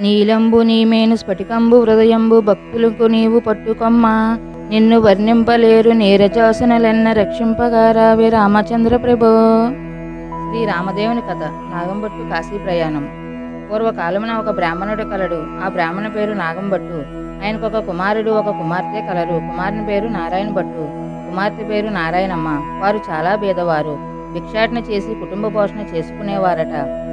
నీలంబు నీమేను స్ఫటికంబు హృదయంబు భక్తులకు నీవు పట్టుకొమ్మ. నిన్ను వర్ణింపలేరు నీరజాసనలెన్న రక్షింపగారావి రామచంద్ర ప్రభో. శ్రీ రామదేవుని కథ నాగంభట్టు కాశీ ప్రయాణం. పూర్వకాలమున ఒక బ్రాహ్మణుడు కలడు. ఆ బ్రాహ్మణ పేరు నాగంభట్టు. ఆయనకు ఒక కుమారుడు ఒక కుమార్తె కలరు. కుమారుని పేరు నారాయణ భట్టు. కుమార్తె పేరు నారాయణమ్మ. వారు చాలా పేదవారు భిక్షాటన చేసి కుటుంబ పోషణ చేసుకునేవారట.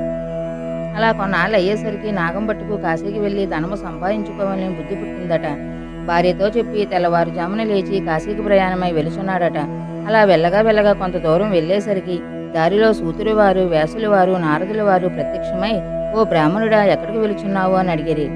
అలా కొన్నాళ్ళు అయ్యేసరికి నాగంభట్టుకు కాశీకి వెళ్ళి ధనము సంపాదించుకోవాలని బుద్ధి పుట్టిందట. భార్యతో చెప్పి తెల్లవారుజామున లేచి కాశీకి ప్రయాణమై వెలుచున్నాడట అలా వెళ్ళగా వెళ్ళగా కొంత దూరం వెళ్ళేసరికి దారిలో సూతురు వారు వేసులు వారు నారదుల వారు ప్రత్యక్షమై ఓ బ్రాహ్మణుడా ఎక్కడికి వెలుచున్నావు అని అడిగిరి.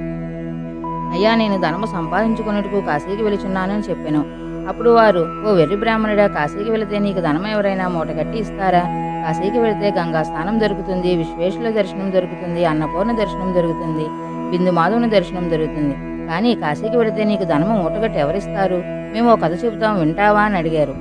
అయ్యా నేను ధనము సంపాదించుకున్నట్టుకు కాశీకి వెలుచున్నానని చెప్పాను. అప్పుడు వారు ఓ వెర్రి బ్రాహ్మణుడా కాశీకి వెళితే నీకు ధనం ఎవరైనా మూటగట్టి ఇస్తారా? కాశీకి వెళితే గంగా స్నానం దొరుకుతుంది విశ్వేశ్వర దర్శనం దొరుకుతుంది అన్నపూర్ణ దర్శనం దొరుకుతుంది బిందు మాధవుని దర్శనం దొరుకుతుంది. కానీ కాశీకి వెళితే నీకు ధనము మూటగట్టు ఎవరిస్తారు? మేము ఓ కథ చెబుతాం వింటావా అని అడిగారు.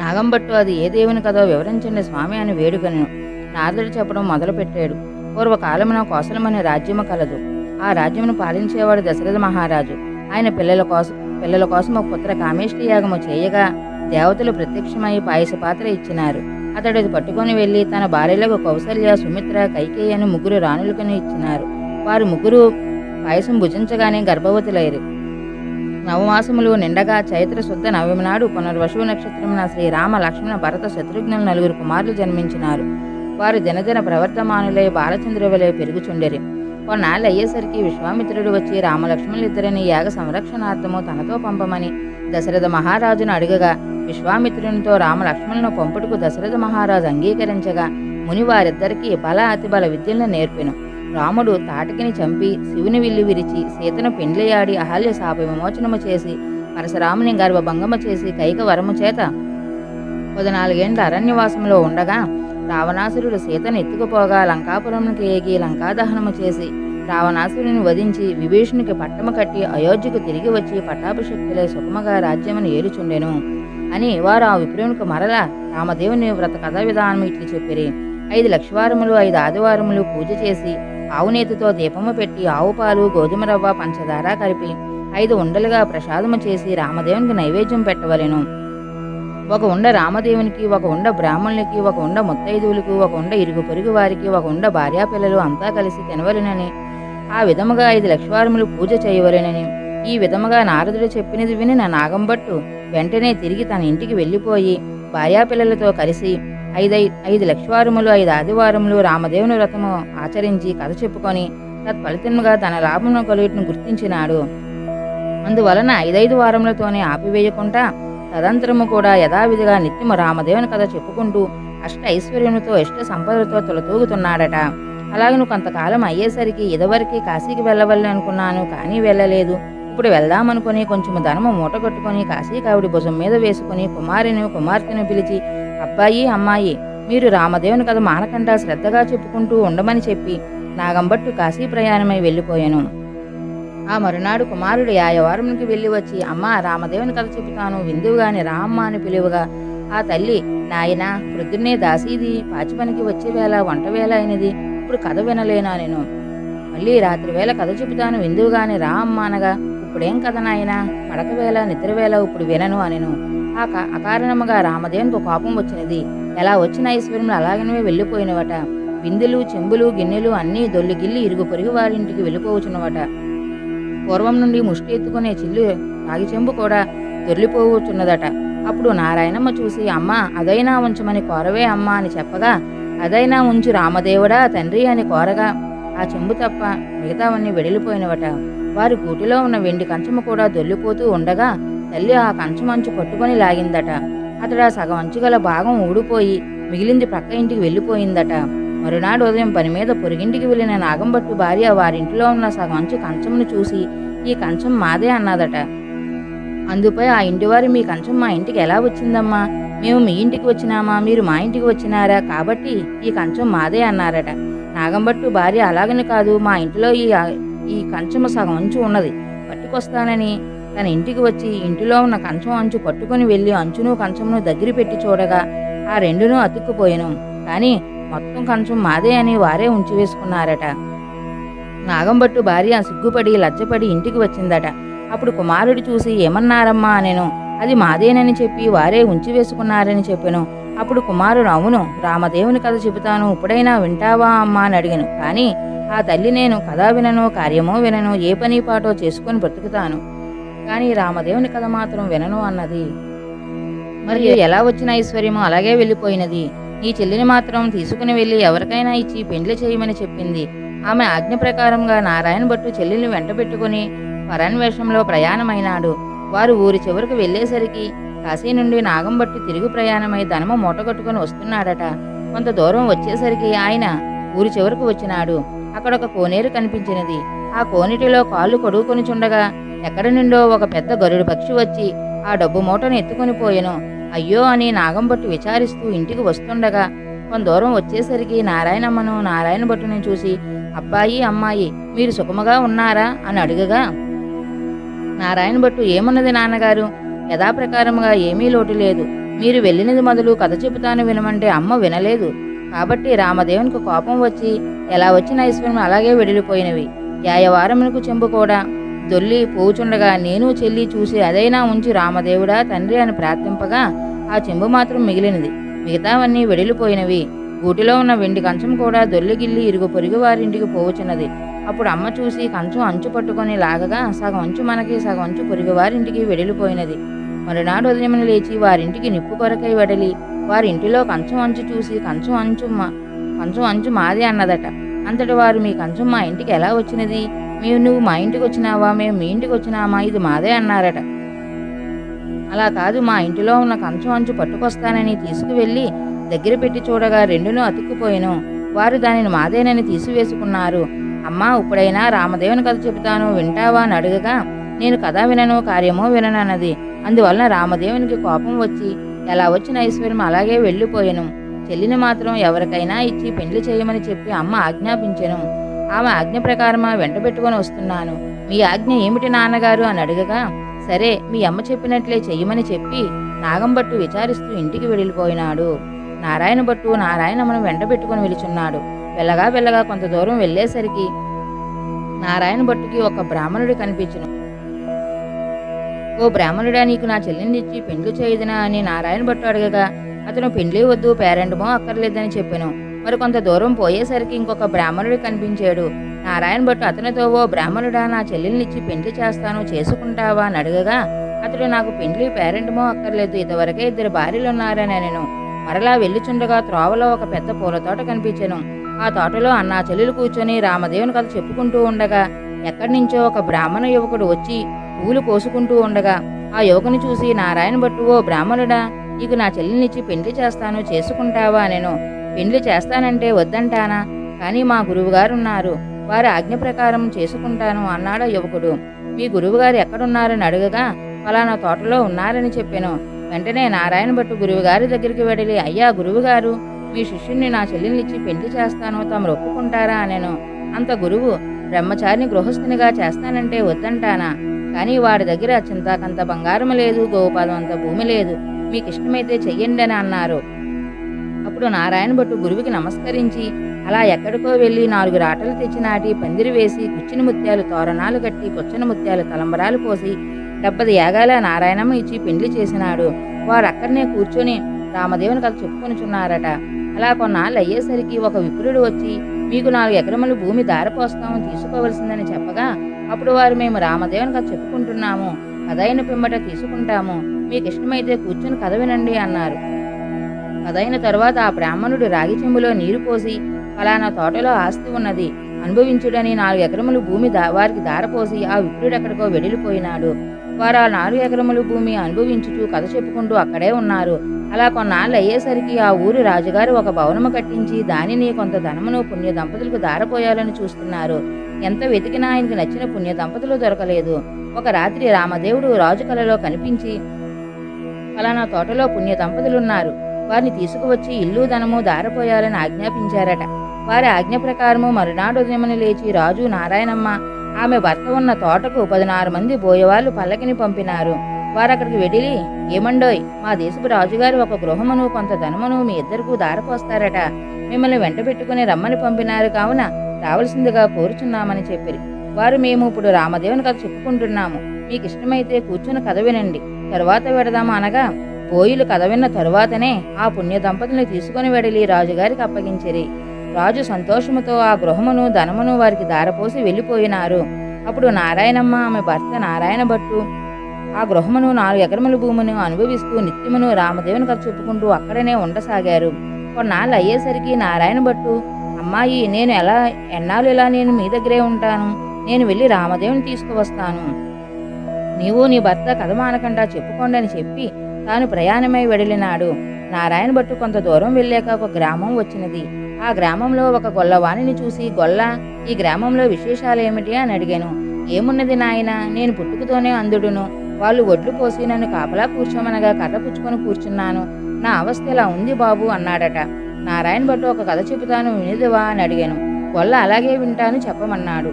నాగంబట్టు అది ఏ దేవుని కథో వివరించండి స్వామి అని వేడుకను నారదుడు చెప్పడం మొదలుపెట్టాడు. పూర్వకాలమున కోసలమనే రాజ్యము కలదు. ఆ రాజ్యమును పాలించేవాడు దశరథ మహారాజు. ఆయన పిల్లల కోసం పిల్లల కోసం ఒక పుత్ర కామేష్టి యాగము చేయగా దేవతలు ప్రత్యక్షమై పాయస పాత్ర ఇచ్చినారు. అతడు అది పట్టుకొని వెళ్ళి తన భార్యలకు కౌసల్య సుమిత్ర కైకేయి అని ముగ్గురు రాణులకుని ఇచ్చినారు. వారు ముగ్గురు పాయసం భుజించగానే గర్భవతులైరు. నవమాసములు నిండగా చైత్ర శుద్ధ నవమి నాడు పునర్వశువు నక్షత్రమున శ్రీరామ లక్ష్మణ భరత శత్రుఘ్నులు నలుగురు కుమారులు జన్మించినారు. వారు దినదిన ప్రవర్తమానులై బాలచంద్ర వలె పెరుగుచుండెరి. కొన్నాళ్ళు అయ్యేసరికి విశ్వామిత్రుడు వచ్చి రామలక్ష్మణులిద్దరిని యాగ సంరక్షణార్థము తనతో పంపమని దశరథ మహారాజును అడుగగా విశ్వామిత్రునితో రామలక్ష్మణులను పంపుటకు దశరథ మహారాజు అంగీకరించగా ముని వారిద్దరికీ బల అతిబల విద్యలను నేర్పెను. రాముడు తాటకిని చంపి శివుని విల్లు విరిచి సీతను పెండ్లయాడి అహల్య శాప విమోచనము చేసి పరశురాముని గర్భభంగము చేసి కైక వరము చేత పద్నాలుగేండ్ల అరణ్యవాసంలో ఉండగా రావణాసురుడు సీతను ఎత్తుకుపోగా లంకాపురంకి ఏగి లంకాదహనము చేసి రావణాసురుని వధించి విభీషణునికి పట్టము కట్టి అయోధ్యకు తిరిగి వచ్చి పట్టాభిషక్తులై సుఖముగా రాజ్యమును ఏలుచుండెను అని వారు ఆ విప్రునికి మరలా రామదేవుని వ్రత కథా విధానం ఇట్లు చెప్పిరి. ఐదు లక్షవారములు ఐదు ఆదివారములు పూజ చేసి ఆవునేతితో దీపము పెట్టి ఆవు పాలు గోధుమ రవ్వ పంచదార కలిపి ఐదు ఉండలుగా ప్రసాదము చేసి రామదేవునికి నైవేద్యం పెట్టవలెను. ఒక ఉండ రామదేవునికి ఒక ఉండ బ్రాహ్మణులకి ఒక ఉండ ముత్తైదువులకు ఒక ఉండ ఇరుగు పొరుగు వారికి ఒక ఉండ భార్యాపిల్లలు అంతా కలిసి తినవలెనని ఆ విధముగా ఐదు లక్షవారములు పూజ చేయవలెనని ఈ విధముగా నారదుడు చెప్పినది విని నా నాగంబట్టు వెంటనే తిరిగి తన ఇంటికి వెళ్ళిపోయి భార్యాపిల్లలతో కలిసి ఐదై ఐదు లక్షవారములు ఐదు ఆదివారములు రామదేవుని వ్రతము ఆచరించి కథ చెప్పుకొని తత్ఫలితముగా తన లాభమును కలుగుటను గుర్తించినాడు. అందువలన ఐదైదు వారములతోనే ఆపివేయకుండా తదంతరము కూడా యథావిధిగా నిత్యము రామదేవుని కథ చెప్పుకుంటూ అష్ట ఐశ్వర్యములతో ఇష్ట సంపదలతో తొలతూగుతున్నాడట. అలాగను కొంతకాలం అయ్యేసరికి ఇదివరకు కాశీకి వెళ్ళవల్లని అనుకున్నాను కానీ వెళ్ళలేదు. ఇప్పుడు వెళ్దామనుకుని కొంచెం ధనము మూట కట్టుకుని కాశీకావిడి భుజం మీద వేసుకుని కుమారుని కుమార్తెను పిలిచి అబ్బాయి అమ్మాయి మీరు రామదేవుని కథ మానకుండా శ్రద్ధగా చెప్పుకుంటూ ఉండమని చెప్పి నాగంబట్టు కాశీ ప్రయాణమై వెళ్ళిపోయాను. ఆ మరునాడు కుమారుడు యాయవారంకి వెళ్ళి వచ్చి అమ్మ రామదేవుని కథ చెబుతాను విందువుగాని రామ్మ అని పిలువగా ఆ తల్లి నాయనా వృద్ధున్నే దాసీది పాచి పనికి వచ్చే వేళ వంట వేళ అయినది ఇప్పుడు కథ వినలేనా నేను? మళ్ళీ రాత్రి వేళ కథ చెబుతాను విందువుగాని రా అమ్మ అనగా ఇప్పుడేం కథ నాయనా? పడక వేళ ఇప్పుడు వినను అనెను. ఆ అకారణముగా రామదేవునికి కోపం వచ్చినది. ఎలా వచ్చిన ఐశ్వర్యములు అలాగనే వెళ్ళిపోయినవట. బిందెలు చెంబులు గిన్నెలు అన్నీ దొల్లిగిల్లి ఇరుగు పొరుగు వారింటికి వెళ్ళిపోవచ్చునవట. పూర్వం నుండి ముష్టి ఎత్తుకునే చిల్లు రాగి చెంబు కూడా దొర్లిపోవచ్చున్నదట. అప్పుడు నారాయణమ్మ చూసి అమ్మ అదైనా ఉంచమని కోరవే అమ్మ అని చెప్పగా అదైనా ఉంచు రామదేవుడా తండ్రి అని కోరగా ఆ చెంబు తప్ప మిగతావన్నీ వెడిలిపోయినవట. వారి గూటిలో ఉన్న వెండి కంచము కూడా దొల్లిపోతూ ఉండగా తల్లి ఆ కంచం అంచు పట్టుకొని లాగిందట. అతడు ఆ సగం అంచుగల భాగం ఊడిపోయి మిగిలింది ప్రక్క ఇంటికి వెళ్ళిపోయిందట. మరునాడు ఉదయం పని మీద పొరిగింటికి వెళ్ళిన నాగంబట్టు భార్య వారింటిలో ఉన్న సగం అంచు కంచమును చూసి ఈ కంచం మాదే అన్నదట. అందుపై ఆ ఇంటివారు మీ కంచం మా ఇంటికి ఎలా వచ్చిందమ్మా? మేము మీ ఇంటికి వచ్చినామా? మీరు మా ఇంటికి వచ్చినారా? కాబట్టి ఈ కంచం మాదే అన్నారట. నాగంబట్టు భార్య అలాగని కాదు మా ఇంటిలో ఈ ఈ కంచము సగం అంచు ఉన్నది. పట్టుకొస్తానని. తన ఇంటికి వచ్చి ఇంటిలో ఉన్న కంచం అంచు పట్టుకొని వెళ్ళి అంచును కంచమును దగ్గర పెట్టి చూడగా ఆ రెండును అతుక్కుపోయాను. కానీ మొత్తం కంచం మాదే అని వారే ఉంచివేసుకున్నారట నాగంబట్టు భార్య సిగ్గుపడి లజ్జపడి ఇంటికి వచ్చిందట. అప్పుడు కుమారుడు చూసి ఏమన్నారమ్మా? నేను అది మాదేనని చెప్పి వారే ఉంచి వేసుకున్నారని చెప్పాను. అప్పుడు కుమారుడు అవును రామదేవుని కథ చెబుతాను. ఇప్పుడైనా వింటావా అమ్మా అని అడిగాను. కానీ ఆ తల్లి నేను కథ వినను కార్యమో వినను ఏ పని పాటో చేసుకొని బ్రతుకుతాను. కానీ రామదేవుని కథ మాత్రం వినను అన్నది. మరి ఎలా వచ్చిన ఐశ్వర్యము అలాగే వెళ్ళిపోయినది. నీ చెల్లిని మాత్రం తీసుకుని వెళ్ళి ఎవరికైనా ఇచ్చి పెండ్లి చేయమని చెప్పింది. ఆమె ఆజ్ఞ ప్రకారంగా నారాయణ భట్టు చెల్లెల్ని వెంటబెట్టుకుని పరాన్వేషంలో ప్రయాణమైనాడు. వారు ఊరి చివరకు వెళ్ళేసరికి కాశీ నుండి నాగంబట్టు తిరుగు ప్రయాణమై ధనము మూటగట్టుకుని వస్తున్నాడట. కొంత దూరం వచ్చేసరికి ఆయన ఊరి చివరకు వచ్చినాడు. అక్కడ ఒక కోనేరు కనిపించినది. ఆ కోనేటిలో కాళ్ళు కొడుకుని చుండగా ఎక్కడి నుండో ఒక పెద్ద గరుడు పక్షి వచ్చి ఆ డబ్బు మూటను ఎత్తుకొని పోయెను. అయ్యో అని నాగంబట్టు విచారిస్తూ ఇంటికి వస్తుండగా కొంత దూరం వచ్చేసరికి నారాయణమ్మను నారాయణ భట్టుని చూసి అబ్బాయి అమ్మాయి మీరు సుఖముగా ఉన్నారా? అని అడుగగా నారాయణ భట్టు ఏమున్నది నాన్నగారు? యథాప్రకారముగా ఏమీ లోటు లేదు. మీరు వెళ్ళినది మొదలు కథ చెబుతాను వినమంటే అమ్మ వినలేదు. కాబట్టి రామదేవునికి కోపం వచ్చి ఎలా వచ్చిన ఐశ్వర్యం అలాగే వెడిలిపోయినవి. యాయవారమునకు చెంబు కూడా. దొల్లి పోచుండగా నేను చెల్లి చూసి అదైనా ఉంచి రామదేవుడా తండ్రి అని ప్రార్థింపగా ఆ చెంబు మాత్రం మిగిలినది. మిగతావన్నీ వెడిలిపోయినవి. గూటిలో ఉన్న వెండి కంచం కూడా దొల్లిగిల్లి ఇరుగు పొరుగు వారింటికి పోవచున్నది. అప్పుడు అమ్మ చూసి కంచం అంచు పట్టుకొని లాగగా సగం అంచు మనకి సగం అంచు పొరుగు వారింటికి వెడిలిపోయినది. మరునాడు ఉదయమున లేచి వారింటికి నిప్పు కొరకై వెడలి వారింటిలో కంచం అంచు చూసి కంచం అంచు మా కంచం అంచు మాదే అన్నదట. అంతటి వారు మీ కంచం మా ఇంటికి ఎలా వచ్చినది? మేము నువ్వు మా ఇంటికి వచ్చినావా? మేము మీ ఇంటికి వచ్చినామా? ఇది మాదే అన్నారట. అలా కాదు మా ఇంటిలో ఉన్న కంచం అంచు పట్టుకొస్తానని తీసుకువెళ్ళి దగ్గర పెట్టి చూడగా రెండునూ అతుక్కుపోయాను. వారు దానిని మాదేనని తీసివేసుకున్నారు. అమ్మా ఇప్పుడైనా రామదేవుని కథ చెబుతాను వింటావా అని అడుగగా నేను కథ వినను కార్యమో వినను అన్నది అందువలన రామదేవునికి కోపం వచ్చి ఎలా వచ్చిన ఐశ్వర్యం అలాగే వెళ్ళిపోయాను. చెల్లిని మాత్రం ఎవరికైనా ఇచ్చి పెండ్లి చేయమని చెప్పి అమ్మ ఆజ్ఞాపించెను. ఆమె ఆజ్ఞ ప్రకారమా వెంట పెట్టుకొని వస్తున్నాను. మీ ఆజ్ఞ ఏమిటి నాన్నగారు అని అడగగా సరే మీ అమ్మ చెప్పినట్లే చెయ్యమని చెప్పి నాగంబట్టు విచారిస్తూ ఇంటికి వెళ్ళిపోయినాడు. నారాయణ భట్టు నారాయణమ్మను వెంట పెట్టుకుని వెలుచున్నాడు. వెళ్ళగా వెళ్ళగా కొంత దూరం వెళ్ళేసరికి నారాయణ భట్టుకి ఒక బ్రాహ్మణుడు కనిపించను. ఓ బ్రాహ్మణుడా నీకు నా చెల్లినిచ్చి పెండ్లు చేయదునా? అని నారాయణ భట్టు అడగగా అతను పెండ్లి వద్దు పేరెంటమో అక్కర్లేదని చెప్పాను. మరి కొంత దూరం పోయేసరికి ఇంకొక బ్రాహ్మణుడు కనిపించాడు. నారాయణ భట్టు అతనితో ఓ బ్రాహ్మణుడా నా చెల్లెల్నిచ్చి పెండ్లి చేస్తాను చేసుకుంటావా? అని అడగగా అతడు నాకు పెండ్లి పేరెంటమో అక్కర్లేదు ఇదివరకే ఇద్దరు భార్యలు ఉన్నారని నేను మరలా వెళ్ళుచుండగా త్రోవలో ఒక పెద్ద పూల తోట కనిపించెను. ఆ తోటలో అన్నా చెల్లెలు కూర్చొని రామదేవుని కథ చెప్పుకుంటూ ఉండగా ఎక్కడి నుంచో ఒక బ్రాహ్మణ యువకుడు వచ్చి పూలు కోసుకుంటూ ఉండగా ఆ యువకుని చూసి నారాయణ భట్టు ఓ బ్రాహ్మణుడా నీకు నా చెల్లినిచ్చి పెండ్లి చేస్తాను చేసుకుంటావా నేను పెండ్లి చేస్తానంటే వద్దంటానా? కానీ మా గురువుగారున్నారు. వారి ఆజ్ఞ ప్రకారం చేసుకుంటాను అన్నాడు యువకుడు. మీ గురువుగారు ఎక్కడున్నారని అడగగా ఫలానా తోటలో ఉన్నారని చెప్పాను. వెంటనే నారాయణ భట్టు గురువుగారి దగ్గరికి వెడలి అయ్యా గురువుగారు మీ శిష్యుణ్ణి నా చెల్లెల్నిచ్చి పెళ్ళి చేస్తాను తమరు ఒప్పుకుంటారా? అనేను. అంత గురువు బ్రహ్మచారిని గృహస్థునిగా చేస్తానంటే వద్దంటానా? కానీ వాడి దగ్గర చింతాకంత బంగారం లేదు గోపాలం అంత భూమి లేదు మీకు ఇష్టమైతే చెయ్యండి అని అన్నారు. అప్పుడు నారాయణ భట్టు గురువుకి నమస్కరించి అలా ఎక్కడికో వెళ్ళి నాలుగు రాటలు తెచ్చి నాటి పందిరి వేసి కుచ్చిన ముత్యాలు తోరణాలు కట్టి కొచ్చిన ముత్యాలు తలంబరాలు పోసి డెబ్బది యాగాల నారాయణమ్మ ఇచ్చి పెండ్లి చేసినాడు. వారు అక్కడనే కూర్చొని రామదేవుని కథ చెప్పుకొనిచున్నారట అలా కొన్నాళ్ళు అయ్యేసరికి ఒక విప్రుడు వచ్చి మీకు నాలుగు ఎకరములు భూమి దారపోస్తాము తీసుకోవలసిందని చెప్పగా అప్పుడు వారు మేము రామదేవుని కథ చెప్పుకుంటున్నాము. కథ అయిన పిమ్మట తీసుకుంటాము. మీకు ఇష్టమైతే కూర్చొని కథ వినండి అన్నారు. కథైన తరువాత ఆ బ్రాహ్మణుడు రాగి చెంబులో నీరు పోసి ఫలానా తోటలో ఆస్తి ఉన్నది. అనుభవించుడని నాలుగు ఎకరములు భూమి దా వారికి దారపోసి ఆ విప్రుడు ఎక్కడికో వెడిలిపోయినాడు వారు ఆ నాలుగు ఎకరములు భూమి అనుభవించుచు కథ చెప్పుకుంటూ అక్కడే ఉన్నారు. అలా కొన్నాళ్ళు అయ్యేసరికి ఆ ఊరి రాజుగారు ఒక భవనము కట్టించి దానిని కొంత ధనమును పుణ్య దంపతులకు దారపోయాలని చూస్తున్నారు. ఎంత వెతికినా ఆయనకు నచ్చిన పుణ్య దంపతులు దొరకలేదు. ఒక రాత్రి రామదేవుడు రాజు కలలో కనిపించి ఫలానా తోటలో పుణ్య దంపతులున్నారు. వారిని తీసుకువచ్చి ఇల్లు ధనము దారపోయాలని ఆజ్ఞాపించారట. వారి ఆజ్ఞ ప్రకారము మరునాడు ఉదయమున లేచి రాజు నారాయణమ్మ ఆమె భర్త ఉన్న తోటకు పదినారు మంది బోయవాళ్ళు పల్లకిని పంపినారు. వారు అక్కడికి వెడిలి ఏమండోయ్ మా దేశపు రాజుగారు ఒక గృహమును కొంత ధనమును మీ ఇద్దరికూ దారపోస్తారట మిమ్మల్ని వెంట పెట్టుకుని రమ్మని పంపినారు కావున రావలసిందిగా కోరుచున్నామని చెప్పిరి. వారు మేము ఇప్పుడు రామదేవుని కథ చెప్పుకుంటున్నాము. మీకు ఇష్టమైతే కూర్చుని కథ వినండి. తరువాత వెడదామా అనగా బోయిలు కథ విన్న తరువాతనే ఆ పుణ్య దంపతుల్ని తీసుకుని వెడలి రాజుగారికి అప్పగించిరి. రాజు సంతోషముతో ఆ గృహమును ధనమును వారికి దారపోసి వెళ్ళిపోయినారు. అప్పుడు నారాయణమ్మ ఆమె భర్త నారాయణ భట్టు ఆ గృహమును నాలుగు ఎకరముల భూమును అనుభవిస్తూ నిత్యమును రామదేవుని కథ చెప్పుకుంటూ అక్కడనే ఉండసాగారు. కొన్నాళ్ళు అయ్యేసరికి నారాయణ భట్టు అమ్మాయి నేను ఎలా ఎన్నాళ్ళు ఇలా నేను మీ దగ్గరే ఉంటాను? నేను వెళ్ళి రామదేవుని తీసుకువస్తాను. నీవు నీ భర్త కథ మానకుండా చెప్పుకోండి అని చెప్పి తాను ప్రయాణమై వెడలినాడు. నారాయణ భట్టు కొంత దూరం వెళ్ళాక ఒక గ్రామం వచ్చినది. ఆ గ్రామంలో ఒక గొల్లవాణిని చూసి గొల్ల ఈ గ్రామంలో విశేషాలేమిటి అని అడిగాను. ఏమున్నది నాయన? నేను పుట్టుకతోనే అందుడును. వాళ్ళు ఒడ్లు పోసి నన్ను కాపలా కూర్చోమనగా కర్ర పుచ్చుకొని కూర్చున్నాను. నా అవస్థ ఇలా ఉంది బాబు? అన్నాడట. నారాయణ భట్టు ఒక కథ చెబుతాను వినిదివా అని అడిగాను. గొల్ల అలాగే వింటాను చెప్పమన్నాడు.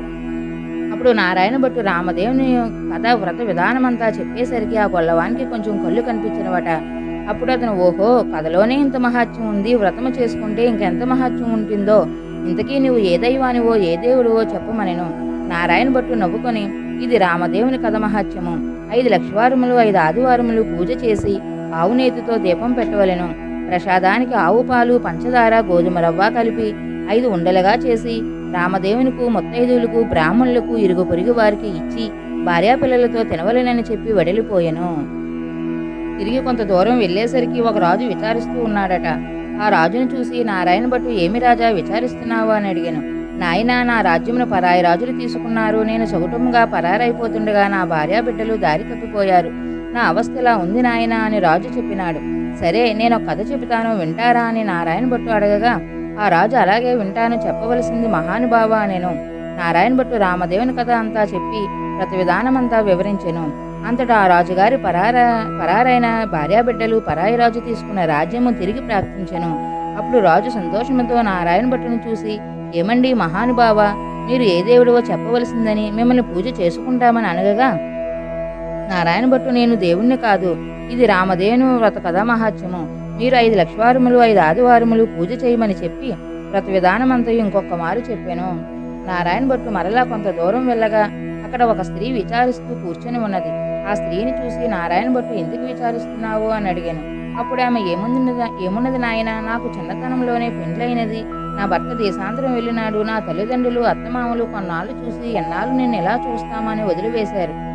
అప్పుడు నారాయణ భట్టు రామదేవుని కథ వ్రత విధానమంతా చెప్పేసరికి ఆ గొల్లవానికి కొంచెం కళ్ళు కనిపించినవట. అప్పుడు అతను ఓహో కథలోనే ఇంత మహాత్యం ఉంది వ్రతము చేసుకుంటే ఇంకెంత మహాత్యం ఉంటుందో? ఇంతకీ నువ్వు ఏ దైవానివో ఏ దేవుడివో చెప్పమనెను. నారాయణ భట్టు నవ్వుకొని ఇది రామదేవుని కథ మహాత్యము ఐదు లక్షవారములు ఐదు ఆదివారములు పూజ చేసి ఆవు నేతితో దీపం పెట్టవలెను. ప్రసాదానికి ఆవు పాలు పంచదార గోధుమ రవ్వ కలిపి ఐదు ఉండలుగా చేసి రామదేవునికు ముత్తైదువులకు బ్రాహ్మణులకు ఇరుగు పొరుగు వారికి ఇచ్చి భార్యాపిల్లలతో తినవలెనని చెప్పి వెడలిపోయెను. తిరిగి కొంత దూరం వెళ్ళేసరికి ఒక రాజు విచారిస్తూ ఉన్నాడట. ఆ రాజును చూసి నారాయణ భట్టు ఏమి రాజా విచారిస్తున్నావు? అని అడిగాను. నాయనా నా రాజ్యమును పరాయి రాజులు తీసుకున్నారు. నేను సౌటముగా పరారైపోతుండగా నా భార్యా బిడ్డలు దారి తప్పిపోయారు. నా అవస్థ ఇలా ఉంది నాయనా అని రాజు చెప్పినాడు. సరే నేను ఒక కథ చెబుతాను. వింటారా? అని నారాయణ భట్టు అడగగా ఆ రాజు అలాగే వింటాను. చెప్పవలసింది మహానుభావ నేను. నారాయణ భట్టు రామదేవుని కథ అంతా చెప్పి ప్రతి విధానమంతా వివరించెను. అంతటా ఆ రాజుగారి పరార పరారైన భార్యాబిడ్డలు పరాయి రాజు తీసుకున్న రాజ్యము తిరిగి ప్రార్థించెను అప్పుడు రాజు సంతోషంతో నారాయణ భట్టును చూసి ఏమండి మహానుభావ మీరు ఏ దేవుడివో చెప్పవలసిందని మిమ్మల్ని పూజ చేసుకుంటామని అనగగా నారాయణ భట్టు నేను దేవుణ్ణి కాదు ఇది రామదేవుని వ్రత కథా మహాత్యము మీరు ఐదు లక్షవారములు ఐదు ఆదివారములు పూజ చేయమని చెప్పి వ్రత విధానమంతయు ఇంకొక మారు చెప్పాను. నారాయణ భట్టు మరలా కొంత దూరం వెళ్ళగా అక్కడ ఒక స్త్రీ విచారిస్తూ కూర్చొని ఉన్నది. ఆ స్త్రీని చూసి నారాయణ భట్టు ఎందుకు విచారిస్తున్నావు? అని అడిగాను. అప్పుడు ఆమె ఏముంది ఏమున్నది నాయన? నాకు చిన్నతనంలోనే పెండ్లైనది. నా భర్త దేశాంతరం వెళ్ళినాడు. నా తల్లిదండ్రులు అత్తమామలు కొన్నాళ్ళు చూసి ఎన్నాళ్ళు నేను ఎలా చూస్తామని వదిలివేశారు.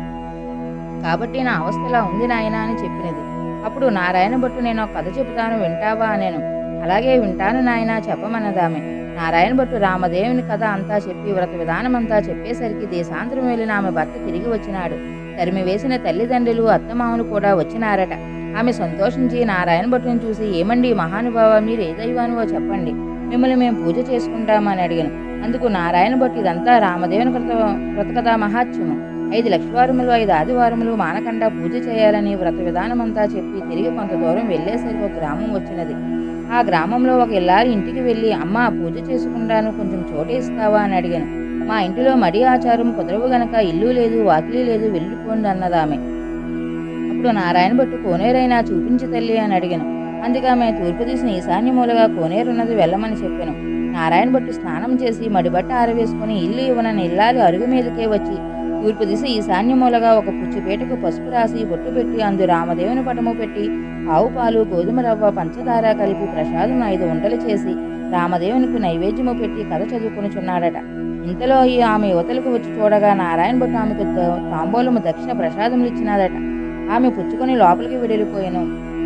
కాబట్టి నా అవస్థలా ఉంది నాయన అని చెప్పినది. అప్పుడు నారాయణ భట్టు నేను ఒక కథ చెబుతాను. వింటావా? అనేను. అలాగే వింటాను నాయన. చెప్పమన్నదామె నారాయణ భట్టు రామదేవుని కథ అంతా చెప్పి వ్రత విధానమంతా చెప్పేసరికి దేశాంతరం వెళ్ళిన ఆమె భర్త తిరిగి వచ్చినాడు. తరిమి వేసిన తల్లిదండ్రులు అత్తమామలు కూడా వచ్చినారట. ఆమె సంతోషించి నారాయణ భట్టుని చూసి ఏమండి మహానుభావ మీరు ఏ దైవానువో చెప్పండి. మిమ్మల్ని మేము పూజ చేసుకుంటామని అడిగాను. అందుకు నారాయణ భట్టు ఇదంతా రామదేవుని కృత కృతకథా మహాత్యము ఐదు లక్షవారములు ఐదు ఆదివారములు మానకుండా పూజ చేయాలని వ్రత విధానమంతా చెప్పి తిరిగి కొంత దూరం వెళ్ళేసరికి ఒక గ్రామం వచ్చినది. ఆ గ్రామంలో ఒక ఇల్లారి ఇంటికి వెళ్ళి అమ్మ పూజ చేసుకుంటాను కొంచెం చోటు ఇస్తావా? అని అడిగాను. మా ఇంటిలో మడి ఆచారం కుదరవు గనక ఇల్లు లేదు వాకిలి లేదు వెళ్ళిపోండి అన్నదామె. అప్పుడు నారాయణ భట్టు కోనేరైనా చూపించి తల్లి అని అడిగాను. అందుకే ఆమె తూర్పు తీసిన ఈశాన్యమూలగా కోనేరున్నది వెళ్ళమని చెప్పాను. నారాయణ భట్టు స్నానం చేసి మడిబట్ట ఆరవేసుకుని ఇల్లు ఇవ్వనని ఇల్లాలి అరుగు మీదకే వచ్చి తూర్పు దిశ ఈశాన్యమూలగా ఒక పుచ్చిపేటకు పసుపు రాసి బొట్టు పెట్టి అందు రామదేవుని పటము పెట్టి ఆవు పాలు గోధుమ రవ్వ పంచదార కలిపి ప్రసాదం ఐదు వంటలు చేసి రామదేవునికి నైవేద్యము పెట్టి కథ చదువుకునిచున్నాడట. ఇంతలో ఈ ఆమె యువతలకు వచ్చి చూడగా నారాయణ భట్టు ఆమెకు తాంబూలము దక్షిణ ప్రసాదములు ఇచ్చినాదట. ఆమె పుచ్చుకొని లోపలికి వెళ్ళిపోయాను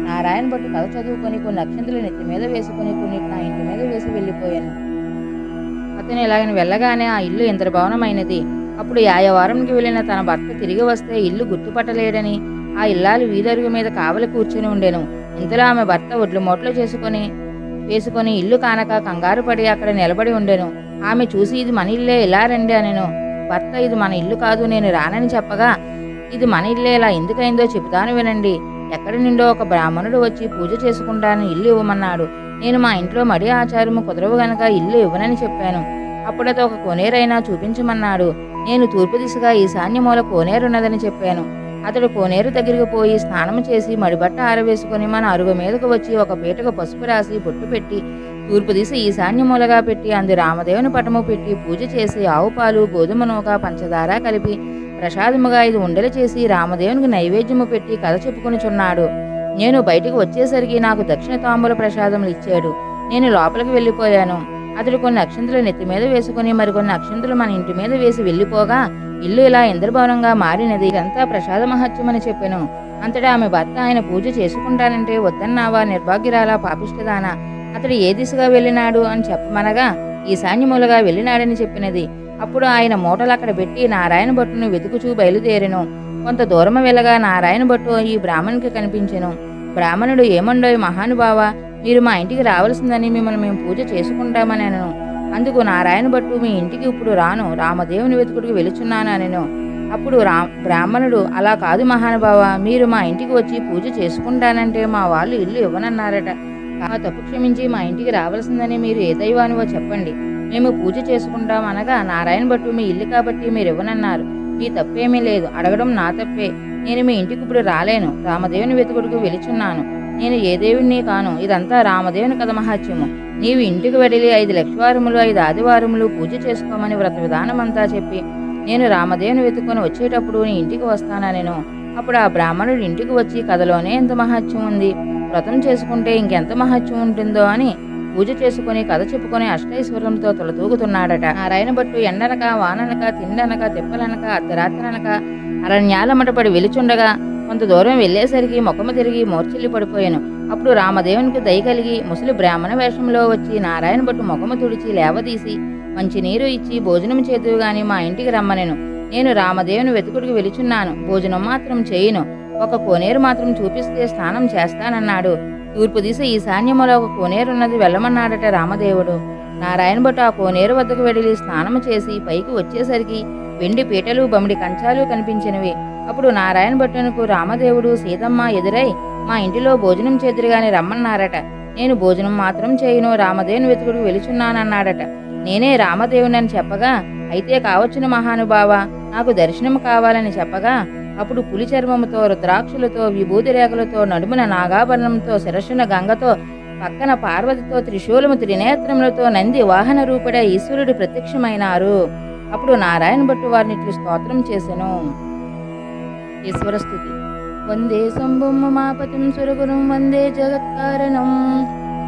నారాయణ భట్టు కథ చదువుకొని కొన్ని అక్షంతులు నెత్తి మీద వేసుకొని కొన్ని నా ఇంటి మీద వేసి వెళ్ళిపోయాను. అతను ఇలాగని వెళ్ళగానే ఆ ఇల్లు ఇంద్ర భవనమైనది అప్పుడు యాయవారంకి వెళ్ళిన తన భర్త తిరిగి వస్తే ఇల్లు గుర్తుపట్టలేడని ఆ ఇల్లాలు వీధరుగు మీద కావలి కూర్చుని ఉండెను. ఇంతలో ఆమె భర్త ఒడ్లు మోట్లు చేసుకొని వేసుకొని ఇల్లు కానక కంగారు పడి అక్కడ నిలబడి ఉండెను. ఆమె చూసి ఇది మన ఇల్లే ఇలా రండి అనెను భర్త ఇది మన ఇల్లు కాదు నేను రానని చెప్పగా ఇది మన ఇల్లే ఇలా ఎందుకైందో చెబుతాను వినండి. ఎక్కడి నుండో ఒక బ్రాహ్మణుడు వచ్చి పూజ చేసుకుంటాను ఇల్లు ఇవ్వమన్నాడు. నేను మా ఇంట్లో మడి ఆచారము కుదరవు గనక ఇల్లు ఇవ్వనని చెప్పాను. అప్పుడతో ఒక కోనేరైనా చూపించమన్నాడు. నేను తూర్పు దిశగా ఈశాన్యమూల కోనేరున్నదని చెప్పాను. అతడు కోనేరు దగ్గరికి పోయి స్నానం చేసి మడిబట్ట ఆరవేసుకొని మన అరుగు మీదకు వచ్చి ఒక పీటకు పసుపు రాసి బొట్టు పెట్టి తూర్పు దిశ ఈశాన్య మూలగా పెట్టి అందు రామదేవుని పటము పెట్టి పూజ చేసి ఆవు పాలు గోధుమ నూక పంచదార కలిపి ప్రసాదముగా ఐదు ఉండలు చేసి రామదేవునికి నైవేద్యము పెట్టి కథ చెప్పుకొనిచున్నాడు. నేను బయటికి వచ్చేసరికి నాకు దక్షిణ తాంబూల ప్రసాదములు ఇచ్చాడు. నేను లోపలికి వెళ్ళిపోయాను. అతడు కొన్ని అక్షంతలు నెత్తి మీద వేసుకుని మరికొన్ని అక్షంతలు మన ఇంటి మీద వేసి వెళ్ళిపోగా ఇల్లు ఇలా ఇంద్రభవనంగా మారినది ఇదంతా ప్రసాద మహత్యమని చెప్పాను. అంతటా ఆమె భర్త ఆయన పూజ చేసుకుంటానంటే వద్దన్నావా నిర్భాగ్యురాలా పాపిష్టదానా? అతడు ఏ దిశగా వెళ్ళినాడు అని చెప్పమనగా ఈశాన్యములుగా వెళ్ళినాడని చెప్పినది. అప్పుడు ఆయన మూటలు అక్కడ పెట్టి నారాయణ భట్టును వెతుకుచూ బయలుదేరెను. కొంత దూరం వెళ్ళగా నారాయణ భట్టు ఈ బ్రాహ్మణునికి కనిపించెను. బ్రాహ్మణుడు ఏమండో మహానుభావ మీరు మా ఇంటికి రావాల్సిందని మిమ్మల్ని మేము పూజ చేసుకుంటామని అనను అందుకు నారాయణ భట్టు మీ ఇంటికి ఇప్పుడు రాను రామదేవుని వెతుకుడికి వెలుచున్నాను అనెను. అప్పుడు రా బ్రాహ్మణుడు అలా కాదు మహానుభావ మీరు మా ఇంటికి వచ్చి పూజ చేసుకుంటానంటే మా వాళ్ళు ఇల్లు ఇవ్వనన్నారట. ఆ తప్పు క్షమించి మా ఇంటికి రావాల్సిందని మీరు ఏ దైవానివో చెప్పండి. మేము పూజ చేసుకుంటాం అనగా నారాయణ భట్టు మీ ఇల్లు కాబట్టి మీరు ఇవ్వనన్నారు. మీ తప్పేమీ లేదు. అడగడం నా తప్పే. నేను మీ ఇంటికి ఇప్పుడు రాలేను. రామదేవుని వెతుకుడుకు వెలుచున్నాను. నేను ఏ దేవుణ్ణి కాను? ఇదంతా రామదేవుని కథ మహాత్యము నీవు ఇంటికి వెళ్ళి ఐదు లక్షవారములు ఐదు ఆదివారములు పూజ చేసుకోమని వ్రత విధానమంతా చెప్పి నేను రామదేవుని వెతుక్కొని వచ్చేటప్పుడు నీ ఇంటికి వస్తాననెను. అప్పుడు ఆ బ్రాహ్మణుడు ఇంటికి వచ్చి కథలోనే ఎంత మహత్యం ఉంది వ్రతం చేసుకుంటే ఇంకెంత మహత్యం ఉంటుందో అని పూజ చేసుకుని కథ చెప్పుకొని అష్టైశ్వర్యంతో తొలతూగుతున్నాడట. నారాయణ భట్టు ఎండనక వాననక తిండనక తిప్పలనక అర్ధరాత్రనక అరణ్యాల మటపడి వెలుచుండగా కొంత దూరం వెళ్ళేసరికి ముఖము తిరిగి మూర్చిల్లి పడిపోయాను. అప్పుడు రామదేవునికి దయ కలిగి ముసలి బ్రాహ్మణ వేషంలో వచ్చి నారాయణ భట్టు ముఖము తుడిచి లేవదీసి మంచి నీరు ఇచ్చి భోజనం చేతువు గాని మా ఇంటికి రమ్మనేను. నేను రామదేవుని వెతుకుడికి వెలుచున్నాను. భోజనం మాత్రం చేయను. ఒక కోనేరు మాత్రం చూపిస్తే స్నానం చేస్తానన్నాడు. తూర్పు దిశ ఈశాన్యములో ఒక కోనేరున్నది వెళ్ళమన్నాడట రామదేవుడు. నారాయణ భట్టు ఆ కోనేరు వద్దకు వెళ్ళి స్నానము చేసి పైకి వచ్చేసరికి వెండి పీటలు బమిడి కంచాలు కనిపించినవి. అప్పుడు నారాయణ భట్టునకు రామదేవుడు సీతమ్మ ఎదురై మా ఇంటిలో భోజనం చేదురుగాని రమ్మన్నారట. నేను భోజనం మాత్రం చేయను రామదేవుని వెతుకుడు వెలుచున్నానన్నాడట. నేనే రామదేవునని చెప్పగా అయితే కావచ్చును మహానుభావ నాకు దర్శనం కావాలని చెప్పగా అప్పుడు పులి చర్మముతో రుద్రాక్షులతో విభూతి రేఖలతో నడుమున నాగాభరణంతో శిరస్సున గంగతో పక్కన పార్వతితో త్రిశూలము త్రినేత్రములతో నంది వాహన రూపుడ ఈశ్వరుడు ప్రత్యక్షమైనారు. అప్పుడు నారాయణ భట్టు వారిని ఇట్లు స్తోత్రం చేశాను ఈశ్వర స్థుతి. వందే శంభుమాపతిం సురగురం వందే జగత్కారణం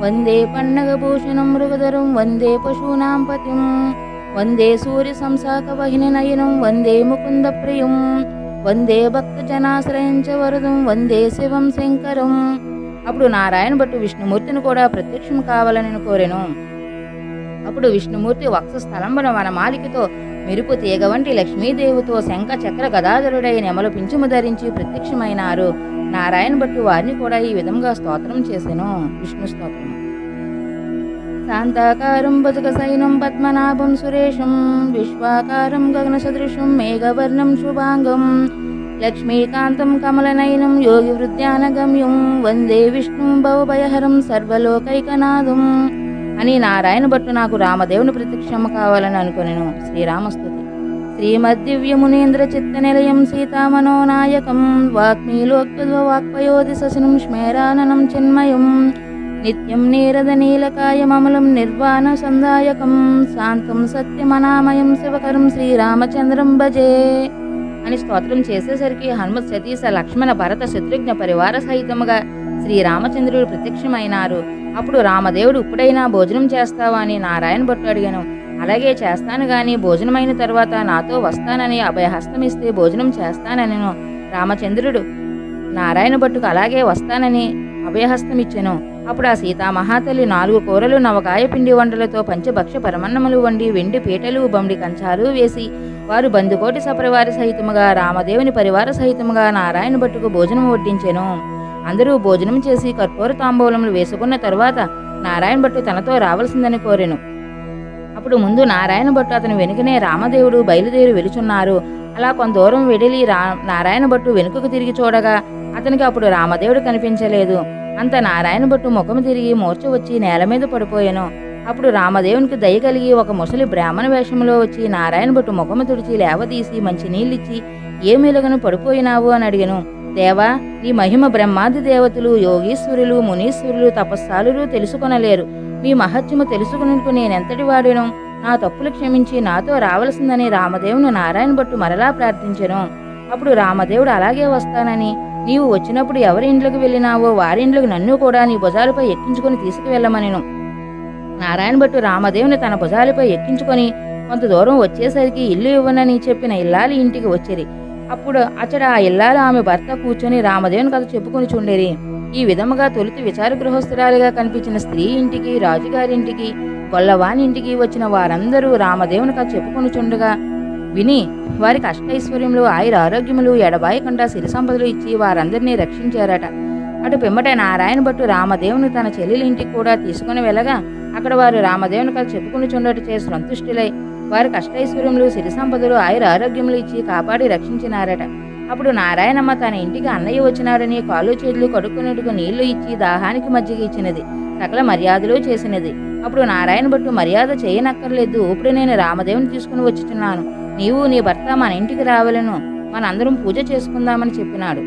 వందే పన్నగభూషణం మృగధరం వందే పశూనాం పతిం వందే సూర్య సంసాక వహిని నయనం వందే ముకుంద ప్రియం వందే భక్త జనాశ్రయం వందే శివం శంకరం. అప్పుడు నారాయణ భట్టు విష్ణుమూర్తిని కూడా ప్రత్యక్షం కావాలని కోరెను. అప్పుడు విష్ణుమూర్తి వక్ష స్థలంబన వనమాలికతో మెరుపు తీగ వంటి లక్ష్మీదేవితో శంఖ చక్ర గదాధరుడై నెమలు పింఛము ధరించి ప్రత్యక్షమైనారు. నారాయణ భట్టు వారిని కూడా ఈ విధంగా స్తోత్రం చేసెను. విష్ణు స్తోత్రం శాంతాకారం బతుక సైనం పద్మనాభం సురేషం విశ్వాకారం గగన సదృశం మేఘవర్ణం శుభాంగం లక్ష్మీకాంతం కమలనయనం యోగి వృద్ధానగమ్యం వందే విష్ణుం భవభయహరం సర్వలోకైకనాథం అని నారాయణ భట్టు నాకు రామదేవుని ప్రత్యక్షం కావాలని అనుకునేను. శ్రీరామస్తుతి. శ్రీమద్దివ్యమునీంద్ర చిత్త నిలయం సీతామనోనాయకం వాక్మీలోక్వ వాక్పయోధి శశనం స్మేరాననం చిన్మయం నిత్యం నీరద నీలకాయమమలం నిర్వాణ సందాయకం శాంతం సత్యమనామయం శివకరం శ్రీరామచంద్రం భజే అని స్తోత్రం చేసేసరికి హనుమత్ సతీశ లక్ష్మణ భరత శత్రుఘ్న పరివార సహితముగా శ్రీరామచంద్రుడు ప్రత్యక్షమైనారు. అప్పుడు రామదేవుడు ఇప్పుడైనా భోజనం చేస్తావా అని నారాయణ భట్టు అడిగాను. అలాగే చేస్తాను గాని భోజనమైన తర్వాత నాతో వస్తానని అభయహస్తమిస్తే భోజనం చేస్తానని రామచంద్రుడు నారాయణ భట్టుకు అలాగే వస్తానని అభయహస్తమిచ్చెను. అప్పుడు ఆ సీతామహాతల్లి నాలుగు కూరలు నవకాయ పిండి వంటలతో పంచభక్ష పరమన్నములు వండి వెండి పీటలు బొమ్మిడి కంచాలు వేసి వారు బంధుకోటి సపరివారి సహితముగా రామదేవుని పరివార సహితముగా నారాయణ భట్టుకు భోజనం వడ్డించెను. అందరూ భోజనం చేసి కర్పూర తాంబూలములు వేసుకున్న తరువాత నారాయణ భట్టు తనతో రావలసిందని కోరెను. అప్పుడు ముందు నారాయణ భట్టు అతని వెనుకనే రామదేవుడు బయలుదేరి వెలుచున్నారు. అలా కొంత దూరం వెడిలి రా నారాయణ భట్టు వెనుకకు తిరిగి చూడగా అతనికి అప్పుడు రామదేవుడు కనిపించలేదు. అంత నారాయణ భట్టు ముఖము తిరిగి మూర్చ వచ్చి నేల మీద పడిపోయాను. అప్పుడు రామదేవునికి దయ కలిగి ఒక ముసలి బ్రాహ్మణ వేషంలో వచ్చి నారాయణ భట్టు ముఖము తుడిచి లేవదీసి మంచి నీళ్ళిచ్చి ఏ మెలుగను పడిపోయినావు? అని అడిగాను. దేవా నీ మహిమ బ్రహ్మాది దేవతలు యోగీశ్వరులు మునీశ్వరులు తపస్సాలులు తెలుసుకొనలేరు. మీ మహత్యము తెలుసుకునేందుకు నేనెంతటి వాడును? నా తప్పులు క్షమించి నాతో రావలసిందని రామదేవుని నారాయణ భట్టు మరలా ప్రార్థించెను. అప్పుడు రామదేవుడు అలాగే వస్తానని. నీవు వచ్చినప్పుడు ఎవరి ఇంట్లోకి వెళ్ళినావో వారి ఇంట్లోకి నన్ను కూడా నీ భుజాలపై ఎక్కించుకొని తీసుకువెళ్ళమనిను. నారాయణ భట్టు రామదేవుని తన భుజాలపై ఎక్కించుకొని కొంత దూరం వచ్చేసరికి ఇల్లు ఇవ్వనని చెప్పిన ఇల్లాలి ఇంటికి వచ్చేది అప్పుడు అచ్చట ఆ ఇల్లాలు ఆమె భర్త కూర్చొని రామదేవుని కథ చెప్పుకుని చుండేరి. ఈ విధముగా తొలుత విచార గృహస్థురాలుగా కనిపించిన స్త్రీ ఇంటికి రాజుగారింటికి గొల్లవాని ఇంటికి వచ్చిన వారందరూ రామదేవుని కథ చెప్పుకుని చుండగా విని వారికి అష్టైశ్వర్యములు ఆయుర ఆరోగ్యములు ఎడబాయకుండా సిరి సంపదలు ఇచ్చి వారందరినీ రక్షించారట. అటు పిమ్మట నారాయణ భట్టు రామదేవుని తన చెల్లెలింటికి కూడా తీసుకుని వెళ్ళగా అక్కడ వారు రామదేవుని కథ చెప్పుకుని చుండట చే సంతుష్టులై వారి అష్టైశ్వర్యములు సిరి సంపదలు ఆయుర ఆరోగ్యములు ఇచ్చి కాపాడి రక్షించినారట. అప్పుడు నారాయణమ్మ తన ఇంటికి అన్నయ్య వచ్చినారని కాళ్ళు చేతులు కడుక్కునేట్టుకు నీళ్ళు ఇచ్చి దాహానికి మజ్జిగ ఇచ్చినది. సకల మర్యాదలు చేసినది. అప్పుడు నారాయణ భట్టు మర్యాద చేయనక్కర్లేదు. ఇప్పుడు నేను రామదేవుని తీసుకుని వచ్చుచున్నాను నీవు నీ భర్త మన ఇంటికి రావలను. మనందరం పూజ చేసుకుందామని చెప్పినాడు.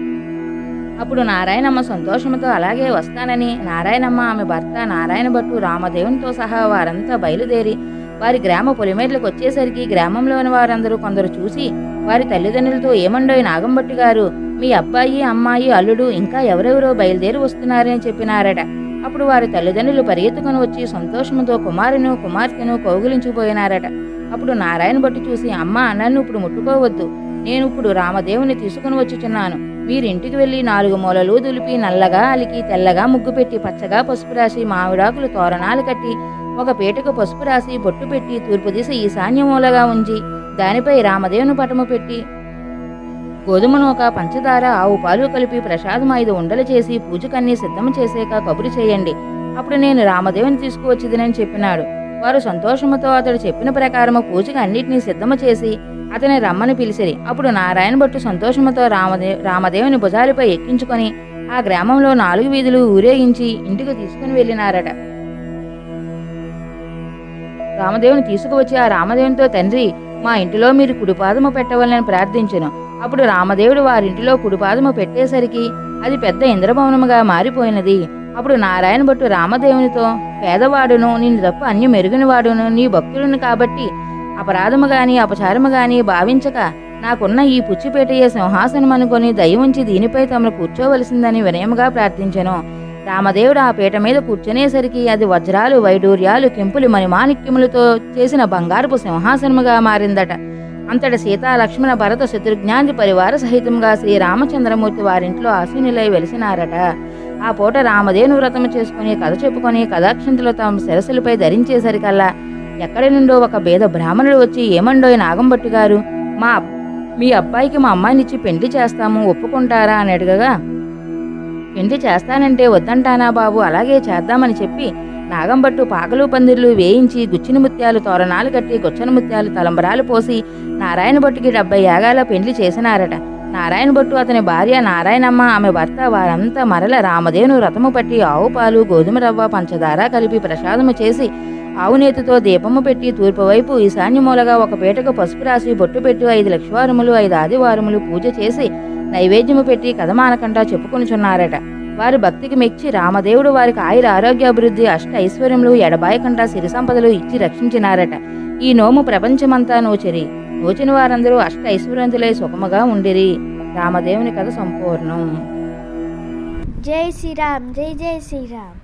అప్పుడు నారాయణమ్మ సంతోషంతో అలాగే వస్తానని నారాయణమ్మ ఆమె భర్త నారాయణ భట్టు రామదేవునితో సహా వారంతా బయలుదేరి వారి గ్రామ పొలిమేట్లకు వచ్చేసరికి గ్రామంలోని వారందరూ కొందరు చూసి వారి తల్లిదండ్రులతో ఏమండోయ్ నాగంభట్టు గారు? మీ అబ్బాయి అమ్మాయి అల్లుడు ఇంకా ఎవరెవరో బయలుదేరి వస్తున్నారని చెప్పినారట. అప్పుడు వారి తల్లిదండ్రులు పరిగెత్తుకుని వచ్చి సంతోషంతో కుమారును కుమార్తెను కౌగులించిపోయినారట అప్పుడు నారాయణ భట్టు చూసి అమ్మ నన్ను ఇప్పుడు ముట్టుకోవద్దు. నేను ఇప్పుడు రామదేవుని తీసుకుని వచ్చుచున్నాను. మీరింటికి వెళ్ళి నాలుగు మూలలు దులిపి నల్లగా అలికి తెల్లగా ముగ్గు పెట్టి పచ్చగా పసుపు రాసి మామిడాకులు తోరణాలు కట్టి ఒక పీటకు పసుపు రాసి బొట్టు పెట్టి తూర్పు దిశ ఈశాన్య మూలగా ఉంచి దానిపై రామదేవుని పటము పెట్టి గోధుమ నూక పంచదార ఆవు పాలు కలిపి ప్రసాదం ఐదు ఉండలు చేసి పూజకన్నీ సిద్ధం చేసాక కబురు చేయండి. అప్పుడు నేను రామదేవుని తీసుకువచ్చిదినని చెప్పినాడు. వారు సంతోషముతో అతడు చెప్పిన ప్రకారము పూజకు అన్నిటినీ సిద్ధము చేసి అతని రమ్మని పిలిచిరి అప్పుడు నారాయణ భట్టు సంతోషముతో రామదే రామదేవుని భుజాలపై ఎక్కించుకొని ఆ గ్రామంలో నాలుగు వీధులు ఊరేగించి ఇంటికి తీసుకుని వెళ్ళినారట. రామదేవుని తీసుకువచ్చి ఆ రామదేవునితో తండ్రి మా ఇంటిలో మీరు కుడిపాదము పెట్టవాలని ప్రార్థించను. అప్పుడు రామదేవుడు వారింటిలో కుడిపాదము పెట్టేసరికి అది పెద్ద ఇంద్రభవనముగా మారిపోయినది. అప్పుడు నారాయణ భట్టు రామదేవునితో పేదవాడును నిన్ను తప్ప అన్య మెరుగునివాడును నీ భక్తులను కాబట్టి అపరాధము గాని అపచారము గాని భావించక. నాకున్న ఈ పుచ్చిపేటయ్యే సింహాసనం అనుకొని దయ ఉంచి దీనిపై తమను కూర్చోవలసిందని వినయముగా ప్రార్థించెను. రామదేవుడు ఆ పీట మీద కూర్చునేసరికి అది వజ్రాలు వైడూర్యాలు కెంపులు మణిమాణిక్యములతో చేసిన బంగారపు సింహాసనముగా మారిందట. అంతట సీతా లక్ష్మణ భరత శత్రుఘ్నాది పరివార సహితంగా శ్రీ రామచంద్రమూర్తి వారింట్లో ఆసీనులై వెలిసినారట. ఆ పూట రామదేవుని వ్రతం చేసుకుని కథ చెప్పుకొని కథాక్షంతులు తమ శిరస్సులపై ధరించేసరికల్లా ఎక్కడి నుండో ఒక బేద బ్రాహ్మణుడు వచ్చి ఏమండోయ్ నాగంభట్టు గారు మా మీ అబ్బాయికి మా అమ్మాయినిచ్చి పెళ్ళి చేస్తాము ఒప్పుకుంటారా? అని అడగగా పెండ్లి చేస్తానంటే వద్దంటానా బాబు అలాగే చేద్దామని చెప్పి నాగంబట్టు పాకలు పందిర్లు వేయించి గుచ్చిన ముత్యాలు తోరణాలు కట్టి గుచ్చన ముత్యాలు తలంబరాలు పోసి నారాయణ భట్టుకి డెబ్బై యాగాల పెండ్లి చేసినారట. నారాయణ భట్టు అతని భార్య నారాయణమ్మ ఆమె భర్త వారంతా మరల రామదేవును రథము పట్టి ఆవు పాలు గోధుమ రవ్వ పంచదార కలిపి ప్రసాదము చేసి ఆవునేతితో దీపము పెట్టి తూర్పువైపు ఈశాన్యమూలగా ఒక పీటకు పసుపు రాసి బొట్టు పెట్టి ఐదు లక్షవారములు ఐదు ఆదివారములు పూజ చేసి నైవేద్యము పెట్టి కథమానకంటా చెప్పుకొనిచున్నారట. వారి భక్తికి మెచ్చి రామదేవుడు వారికి ఆయుర ఆరోగ్యాభివృద్ధి అష్ట ఐశ్వర్యములు ఎడబాయకుండా సిరి సంపదలు ఇచ్చి రక్షించినారట. ఈ నోము ప్రపంచమంతా నోచిరి. నోచిన వారందరూ అష్ట ఐశ్వర్యంతులై సుఖముగా ఉండిరి. రామదేవుని కథ సంపూర్ణం. జై శ్రీరామ్ జై జై శ్రీరామ్.